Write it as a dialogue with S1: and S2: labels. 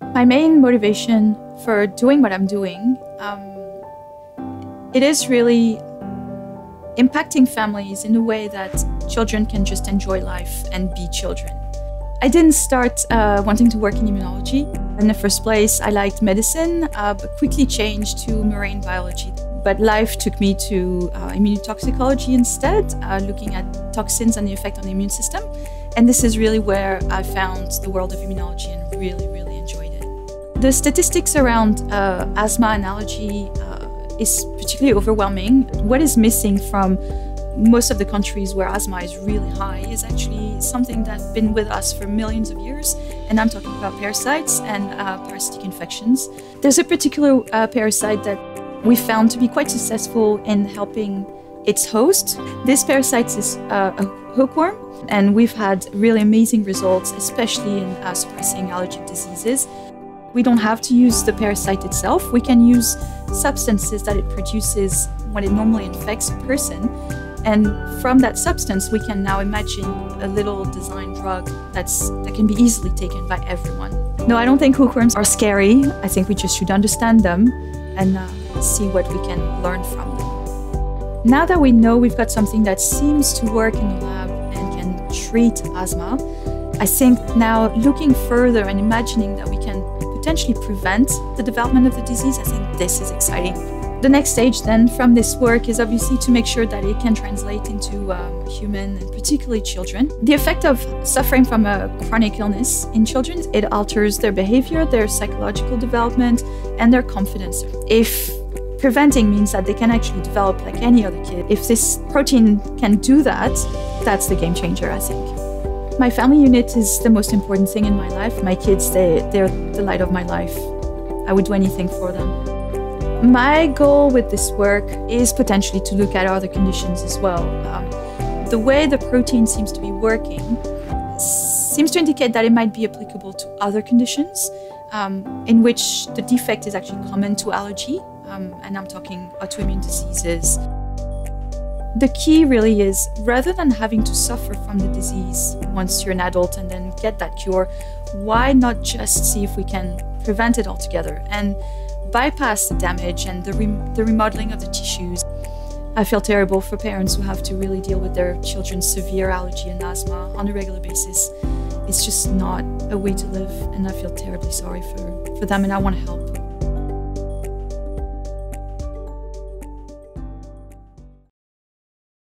S1: My main motivation for doing what I'm doing, um, it is really impacting families in a way that children can just enjoy life and be children. I didn't start uh, wanting to work in immunology. In the first place, I liked medicine, uh, but quickly changed to marine biology. But life took me to uh, immunotoxicology instead, uh, looking at toxins and the effect on the immune system. And this is really where I found the world of immunology and really. The statistics around uh, asthma and allergy uh, is particularly overwhelming. What is missing from most of the countries where asthma is really high is actually something that's been with us for millions of years. And I'm talking about parasites and uh, parasitic infections. There's a particular uh, parasite that we found to be quite successful in helping its host. This parasite is uh, a hookworm, and we've had really amazing results, especially in uh, suppressing allergic diseases. We don't have to use the parasite itself. We can use substances that it produces when it normally infects a person and from that substance, we can now imagine a little design drug that's, that can be easily taken by everyone. No, I don't think hookworms are scary. I think we just should understand them and uh, see what we can learn from them. Now that we know we've got something that seems to work in the lab and can treat asthma, I think now looking further and imagining that we can potentially prevent the development of the disease, I think this is exciting. The next stage then from this work is obviously to make sure that it can translate into um, human and particularly children. The effect of suffering from a chronic illness in children, it alters their behavior, their psychological development, and their confidence. If preventing means that they can actually develop like any other kid, if this protein can do that, that's the game changer, I think. My family unit is the most important thing in my life. My kids, they, they're the light of my life. I would do anything for them. My goal with this work is potentially to look at other conditions as well. Um, the way the protein seems to be working seems to indicate that it might be applicable to other conditions um, in which the defect is actually common to allergy, um, and I'm talking autoimmune diseases. The key really is rather than having to suffer from the disease once you're an adult and then get that cure, why not just see if we can prevent it altogether? And bypass the damage and the, the remodeling of the tissues. I feel terrible for parents who have to really deal with their children's severe allergy and asthma on a regular basis. It's just not a way to live, and I feel terribly sorry for, for them, and I want to help.